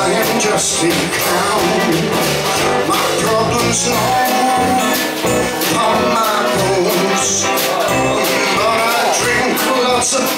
I am just a clown. My problems know upon my bones. But I drink lots of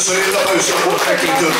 Sovjet Zapojuszczak World Hacking Group.